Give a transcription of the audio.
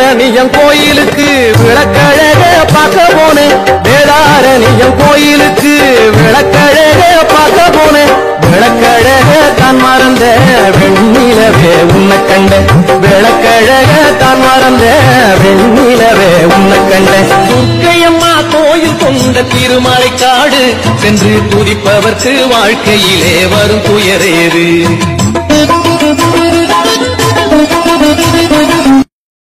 வேளாரணியம் கோயிலுக்கு விளக்கழக பார்க்க போனேன். வேளாரணியம் கோயிலுக்கு விளக்கழக பார்க்க போனேன். விளக்கழக தான் மறந்த வெண்ணிலவே உன்னை கண்ட விளக்கழக தான் மறந்த வெண்ணிலவே உன்னை கண்ட துர்க்கையம்மா கோயில் கொண்ட திருமலை காடு சென்று துதிப்பவர்க்கு வாழ்க்கையிலே வரும் துயரேது